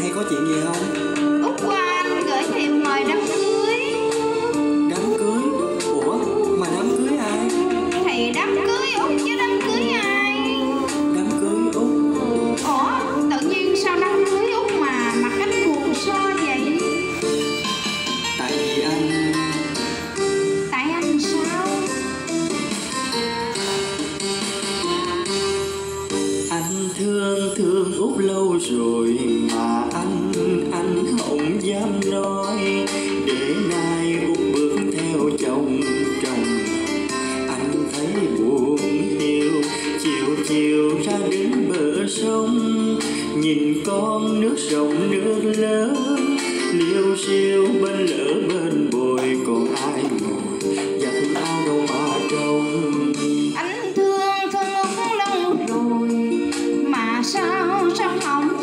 hay có chuyện gì không? thương út lâu rồi mà anh anh không dám nói. Để nay út bước theo chồng chồng, anh thấy buồn hiu. Chiều chiều ra đến bờ sông, nhìn con nước rộng nước lớn. Liêu xiêu bên lỡ bên bồi, còn ai ngồi giặt áo đâu mà không?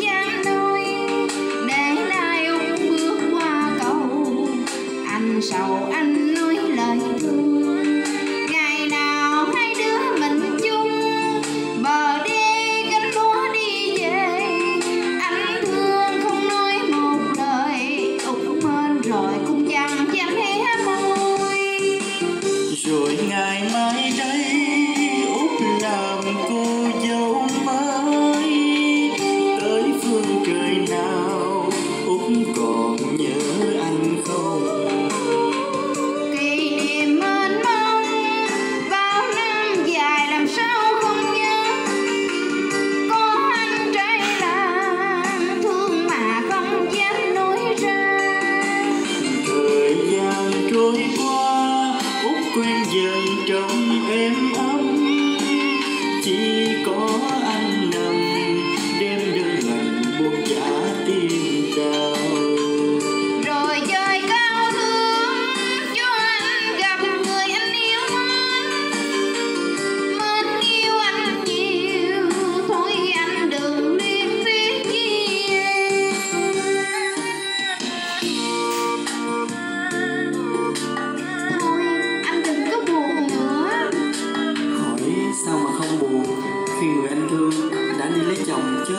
chồng chứ.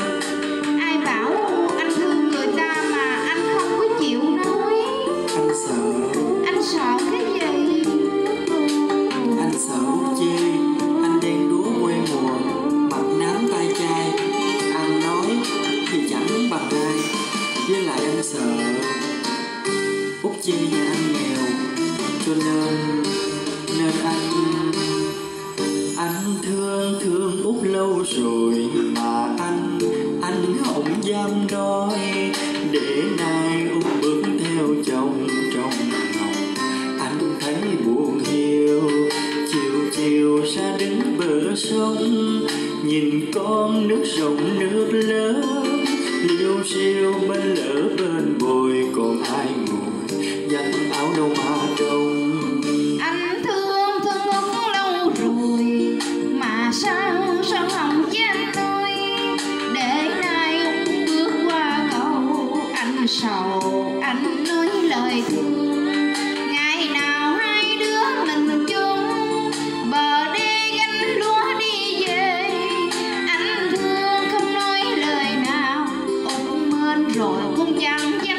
Ai bảo anh thương người ta mà anh không có chịu nói? Anh sợ. Anh sợ cái gì? Anh sợ út chi, Anh đen đúa quê mùa Mặt nám tay chai Anh nói thì chẳng bằng ai Với lại anh sợ. Út chi nhà anh nghèo Cho nên Nên anh anh thương thương út lâu rồi mà anh anh không dám nói. Để nay út bước theo chồng trong lòng anh thấy buồn hiu, chiều chiều xa đứng bờ sông. Nhìn con nước rộng nước lớn, liêu siêu bên lỡ bên 江